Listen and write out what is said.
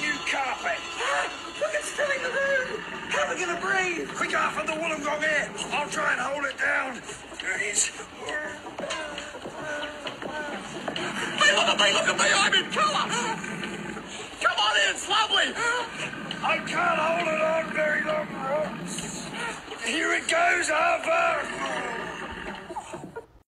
New carpet. Look, it's filling the room. How are we going to breathe? Quick off of the Wollongong air. I'll try and hold it down. There it is. Hey, look at me, look at me. I'm in colour. Come on in, it's lovely. I can't hold it on very long, Ross. Here it goes, Harper.